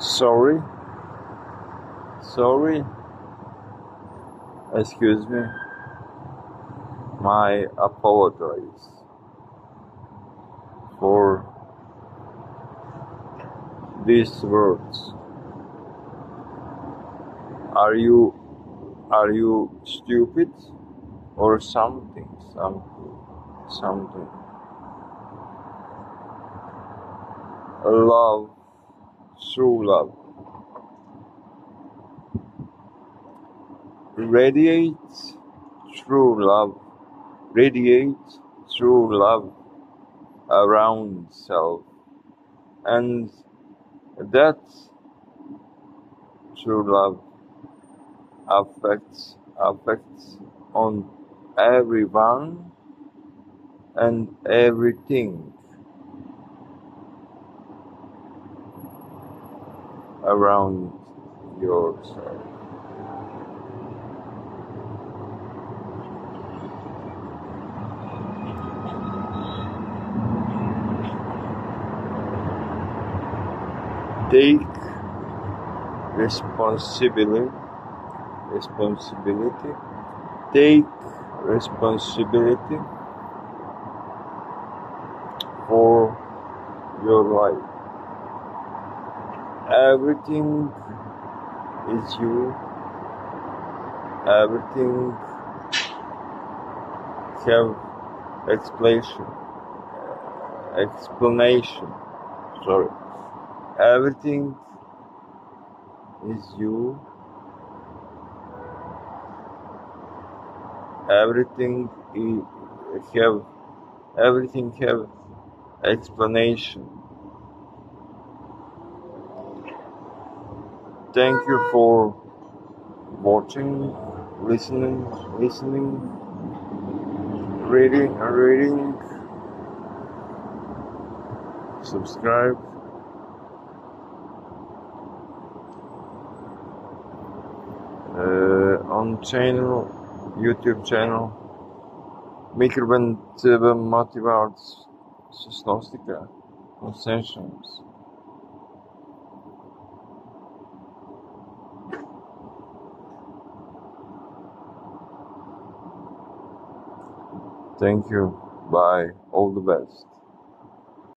Sorry, sorry, excuse me, my apologies for these words. Are you are you stupid or something? Something something. Love true love. Radiate true love. Radiate true love around self. And that true love affects affects on everyone and everything around yourself. Take responsibility, responsibility, take responsibility for your life. Everything is you. Everything have explanation. Explanation. Sorry. Everything is you. Everything have everything have explanation. Thank you for watching, listening, listening, reading, reading, subscribe. Uh, on channel, YouTube channel, Mikrobend TV Motive Arts Sosnostica Concessions. Thank you. Bye. All the best.